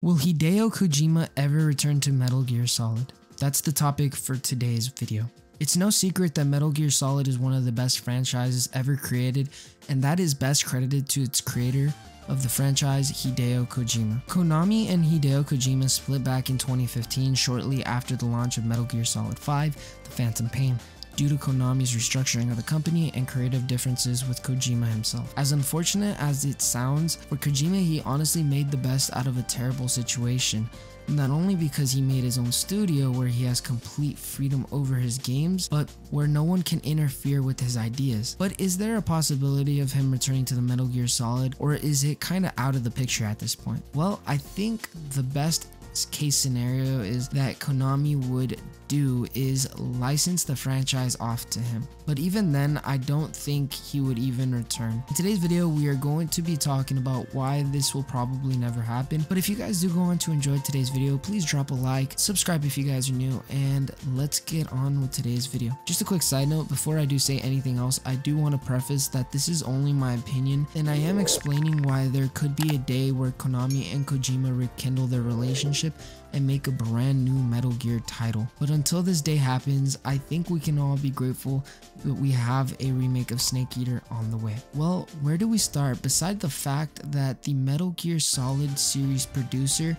Will Hideo Kojima ever return to Metal Gear Solid? That's the topic for today's video. It's no secret that Metal Gear Solid is one of the best franchises ever created, and that is best credited to its creator of the franchise, Hideo Kojima. Konami and Hideo Kojima split back in 2015 shortly after the launch of Metal Gear Solid 5, The Phantom Pain due to Konami's restructuring of the company and creative differences with Kojima himself. As unfortunate as it sounds, for Kojima he honestly made the best out of a terrible situation not only because he made his own studio where he has complete freedom over his games, but where no one can interfere with his ideas. But is there a possibility of him returning to the Metal Gear Solid, or is it kinda out of the picture at this point? Well, I think the best case scenario is that Konami would do is license the franchise off to him. But even then, I don't think he would even return. In today's video, we are going to be talking about why this will probably never happen. But if you guys do go on to enjoy today's video, please drop a like, subscribe if you guys are new, and let's get on with today's video. Just a quick side note, before I do say anything else, I do want to preface that this is only my opinion, and I am explaining why there could be a day where Konami and Kojima rekindle their relationship and make a brand new Metal Gear title. But until this day happens, I think we can all be grateful that we have a remake of Snake Eater on the way. Well, where do we start? Beside the fact that the Metal Gear Solid series producer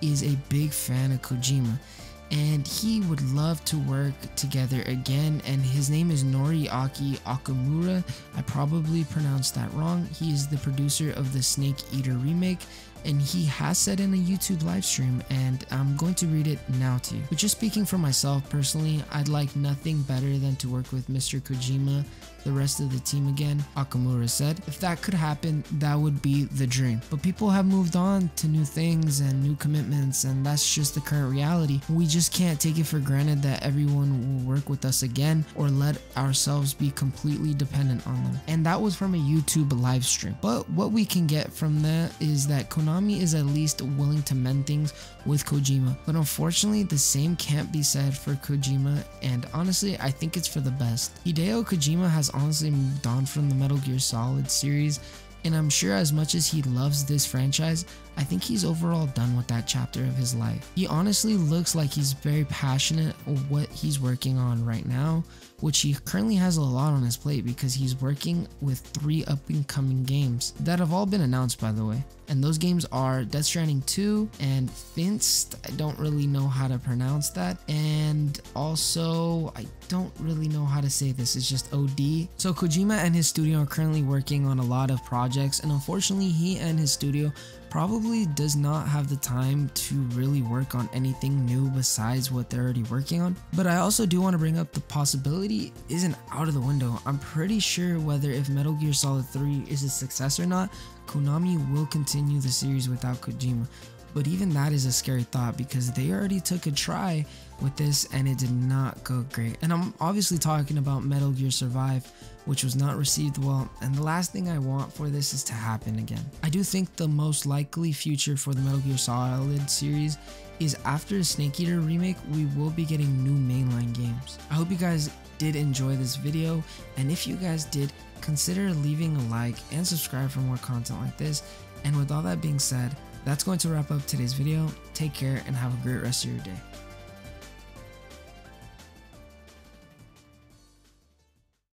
is a big fan of Kojima and he would love to work together again and his name is Noriaki Okamura. I probably pronounced that wrong. He is the producer of the Snake Eater remake and he has said in a YouTube live stream and I'm going to read it now to you. But just speaking for myself personally, I'd like nothing better than to work with Mr. Kojima the rest of the team again, Okamura said. If that could happen, that would be the dream. But people have moved on to new things and new commitments, and that's just the current reality. We just can't take it for granted that everyone will work with us again or let ourselves be completely dependent on them. And that was from a YouTube live stream. But what we can get from that is that Konami is at least willing to mend things with Kojima. But unfortunately, the same can't be said for Kojima, and honestly, I think it's for the best. Hideo Kojima has honestly moved on from the Metal Gear Solid series, and I'm sure as much as he loves this franchise, I think he's overall done with that chapter of his life. He honestly looks like he's very passionate what he's working on right now, which he currently has a lot on his plate because he's working with three up and coming games that have all been announced by the way. And those games are Death Stranding 2 and Finst. I don't really know how to pronounce that. And also, I don't really know how to say this. It's just OD. So Kojima and his studio are currently working on a lot of projects and unfortunately he and his studio probably does not have the time to really work on anything new besides what they're already working on. But I also do want to bring up the possibility isn't out of the window. I'm pretty sure whether if Metal Gear Solid 3 is a success or not, Konami will continue the series without Kojima. But even that is a scary thought because they already took a try with this and it did not go great. And I'm obviously talking about Metal Gear Survive, which was not received well. And the last thing I want for this is to happen again. I do think the most likely future for the Metal Gear Solid series is after the Snake Eater remake, we will be getting new mainline games. I hope you guys did enjoy this video. And if you guys did, consider leaving a like and subscribe for more content like this. And with all that being said, that's going to wrap up today's video. Take care and have a great rest of your day.